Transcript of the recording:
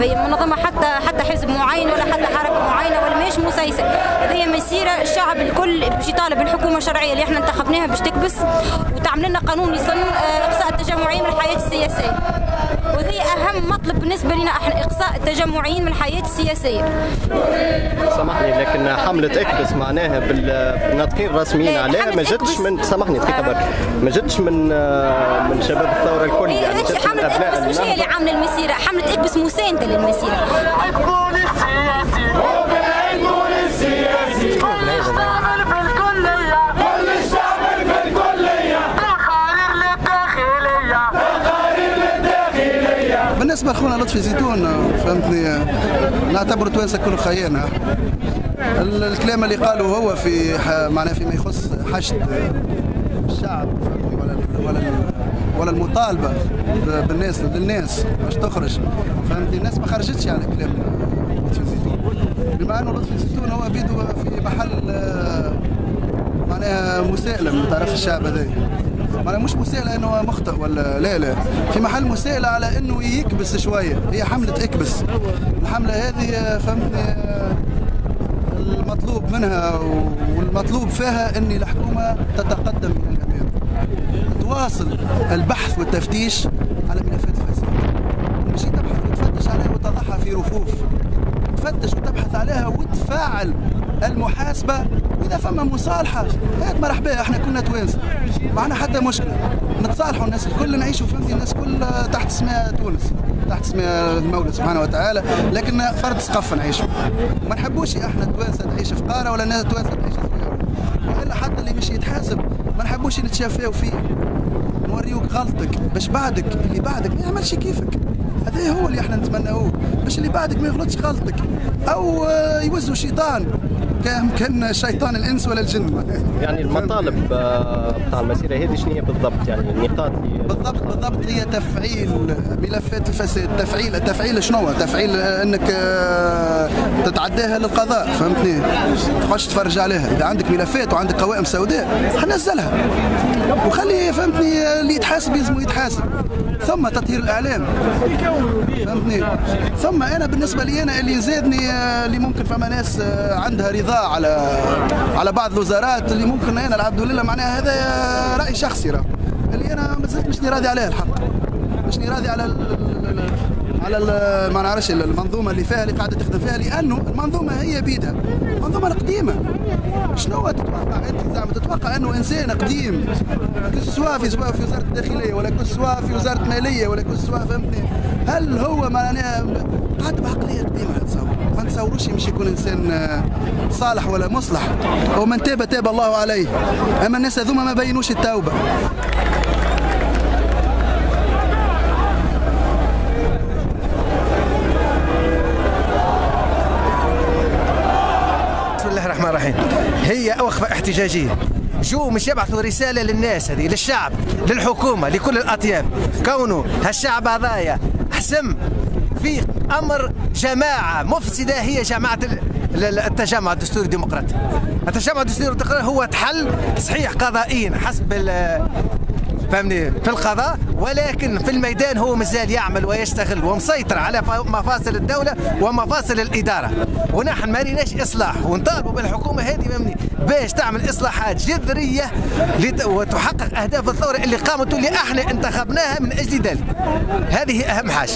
شعب منظمة حتى حتى حزب معين ولا حتى حركة معينة ولا الشعب الكل باش يطالب الحكومة الشرعية اللي إحنا انتخبناها باش تكبس وتعمل لنا قانون يسن آه، إقصاء التجمعين من الحياة السياسية وهي أهم مطلب بالنسبة لنا إحنا إقصاء التجمعين من الحياة السياسية سامحني لكن حملة إكبس معناها بالناطقين الرسميين إيه، عليها ما جتش. من سامحني دقيقة آه. برك ما جتش من آه، من شباب الثورة الكل هي يعني حملة إكبس مش هي اللي. عاملة المسيرة حملة إكبس مسانده للمسيره بالنسبة لاخونا لطفي زيتون فهمتني؟ نعتبر توانسة كل خيانة. ال- الكلام اللي قاله هو في معناه فيما يخص حشد الشعب ولا ولا ولا المطالبة بالناس للناس باش تخرج. فهمتني؟ الناس ما خرجتش على كلام بما انه لطفي زيتون هو بيدو في محل آه، معناها مسائله من طرف الشعب هذا. معناها مش مسائلة إنه مخطئ ولا لا لا. في محل مسائلة على إنه يكبس شوية هي حملة اكبس. الحملة هذه فهمتني المطلوب منها والمطلوب فيها إن الحكومة تتقدم إلى الامام تواصل البحث والتفتيش على ملفات الفساد ماشي تبحث وتفتش عليها وتضعها في رفوف. تفتش عليها وتفاعل المحاسبة. وإذا فما مصالحة هات مرحبا إحنا كنا توانسة معنا حتى مشكلة. نتصالحوا الناس الكل نعيشوا فهمتي الناس كلها تحت اسمها تونس تحت اسمها المولى سبحانه وتعالى. لكن فرد ثقافة نعيشوا ما نحبوش إحنا توانسة تعيش في قارة ولا الناس توانسة تعيش والا حتى اللي مش يتحاسب. ما نحبوش نتشافاو فيه. نوريوك غلطك باش بعدك اللي بعدك ما يعملش كيفك. هذا هو اللي إحنا نتمناوه باش اللي بعدك ما يغلطش غلطك أو آه، يوزوا شيطان. كان كان شيطان الإنس ولا الجن يعني المطالب آه، بتاع المسيرة هذه شنو هي بالضبط؟ يعني النقاط بالضبط بالضبط هي تفعيل ملفات الفساد. تفعيل تفعيل شنو؟ تفعيل آه، إنك آه، تتعداها للقضاء فهمتني؟ تخش تفرج عليها. إذا عندك ملفات وعندك قوائم سوداء نزلها وخلي فهمتني اللي يتحاسب يلزمه يتحاسب. ثم تطهير الإعلام. فهمتني؟ ثم أنا بالنسبة لي أنا اللي زادني اللي ممكن فما ناس عندها رضا على على بعض الوزارات اللي ممكن أنا العبد لله معناها هذا رأي شخصي راه. اللي أنا ما زلت راضي عليه الحق. مش راضي على على ما نعرفش المنظومة اللي فيها اللي قاعدة تخدم فيها لأنه المنظومة هي بيدها. المنظومه القديمة. شنو تتوقع؟ أنت زعما تتوقع أنه إنسان قديم كل سواء في سواء في وزارة الداخلية ولا كل سواء في وزارة المالية ولا كل سواء فهمتني؟ هل هو معناها قاعد بعقلية قديمة نتصور ما نتصوروش مش يكون إنسان آه، صالح ولا مصلح. ومن تاب تاب الله عليه. أما الناس هذوما ما بينوش التوبة. بسم الله الرحمن الرحيم. هي وقفة احتجاجية. جو مش يبعثوا رسالة للناس هذه للشعب للحكومة لكل الأطياف. كونه هالشعب هذايا حسم في أمر جماعة مفسدة هي ال- التجمع الدستوري الديمقراطي. التجمع الدستوري الديمقراطي هو تحل صحيح قضائيا حسب فهمني في القضاء ولكن في الميدان هو مازال يعمل ويشتغل ومسيطر على مفاصل الدولة ومفاصل الإدارة. ونحن ما ريناش إصلاح ونطالبوا بالحكومة هذه فهمني باش تعمل إصلاحات جذرية وتحقق أهداف الثورة اللي قامت واللي إحنا انتخبناها من أجل ذلك. هذه أهم حاجة.